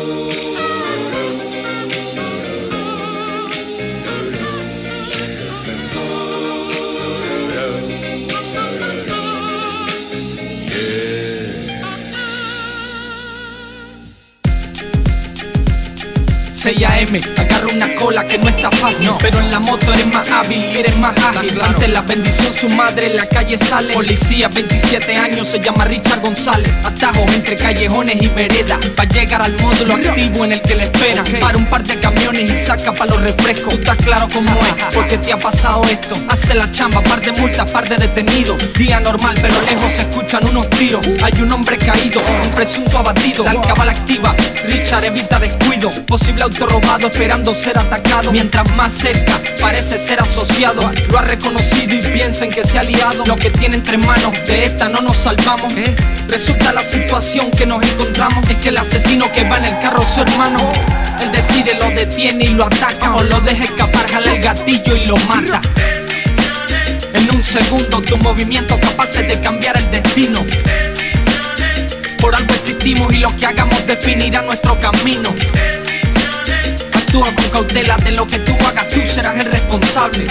Thank you. 6am, agarra una cola que no está fácil. Pero en la moto eres más hábil, y eres más ágil. claro. Antes la bendición su madre en la calle sale. Policía, 27 años, se llama Richard González. Atajos entre callejones y veredas Pa' llegar al módulo activo en el que le esperan. Para un par de camiones y saca pa' los refrescos. Tú estás claro cómo es, porque te ha pasado esto. Hace la chamba, par de multas, par de detenidos. Día normal, pero lejos se escuchan unos tiros. Hay un hombre caído, un presunto abatido. La alcabala activa, Richard evita descuido. Posible auto robado esperando ser atacado. Mientras más cerca parece ser asociado Lo ha reconocido y piensa en que se ha liado. Lo que tiene entre manos, de esta no nos salvamos. Resulta la situación que nos encontramos. Es que el asesino que va en el carro su hermano. Él decide, lo detiene y lo ataca. O lo deja escapar, jala el gatillo y lo mata. En un segundo tu movimiento capaces de cambiar el destino. Por algo existimos y lo que hagamos definirá nuestro camino. Actúa con cautela de lo que tú hagas, tú serás el responsable.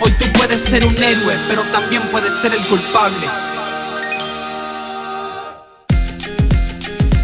Hoy tú puedes ser un héroe, pero también puedes ser el culpable.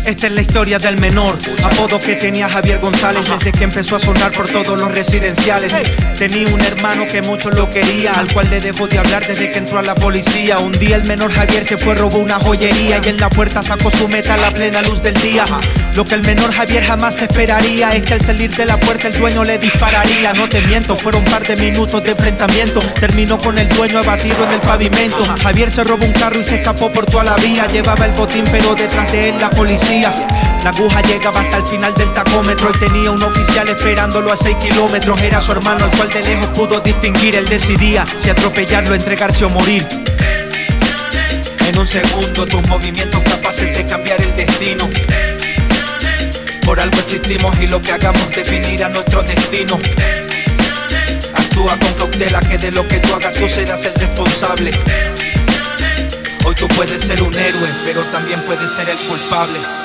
Esta es la historia del menor, apodo que tenía Javier González desde que empezó a sonar por todos los residenciales. Tenía un hermano que mucho lo quería, al cual le dejó de hablar desde que entró a la policía. Un día el menor Javier se fue, robó una joyería y en la puerta sacó su meta a la plena luz del día. Lo que el menor Javier jamás esperaría es que al salir de la puerta el dueño le dispararía. No te miento, fueron un par de minutos de enfrentamiento. Terminó con el dueño abatido en el pavimento. Javier se robó un carro y se escapó por toda la vía. Llevaba el botín, pero detrás de él la policía. La aguja llegaba hasta el final del tacómetro y tenía un oficial esperándolo a 6 kilómetros. Era su hermano, al cual de lejos pudo distinguir. Él decidía si atropellarlo, entregarse o morir. En un segundo, tus movimientos capaces de cambiar el destino. Por algo existimos y lo que hagamos definirá nuestro destino. Actúa con cautela que de lo que tú hagas tú serás el responsable. Hoy tú puedes ser un héroe, pero también puedes ser el culpable.